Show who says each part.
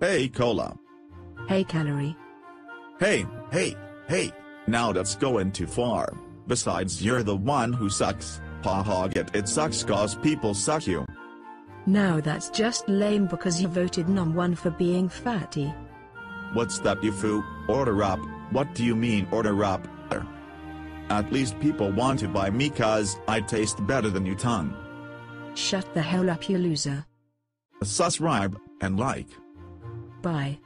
Speaker 1: Hey Cola.
Speaker 2: Hey Calorie.
Speaker 1: Hey, hey, hey, now that's going too far. Besides you're the one who sucks, haha get it sucks cause people suck you.
Speaker 2: Now that's just lame because you voted num 1 for being fatty.
Speaker 1: What's that you foo, order up, what do you mean order up? At least people want to buy me cause I taste better than you tongue.
Speaker 2: Shut the hell up you loser.
Speaker 1: Subscribe, and like.
Speaker 2: Bye.